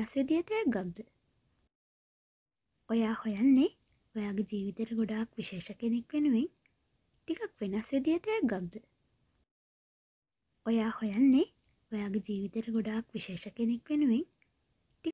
වෙනස් විදියට ගක්ද. ඔයා හොයන්නේ ඔයාගේ ජීවිතයට ගොඩාක් විශේෂ කෙනෙක් වෙනුවෙන් ටිකක් වෙනස් විදියට ගක්ද. ඔයා හොයන්නේ ඔයාගේ ජීවිතයට ගොඩාක් විශේෂ කෙනෙක් වෙනුවෙන්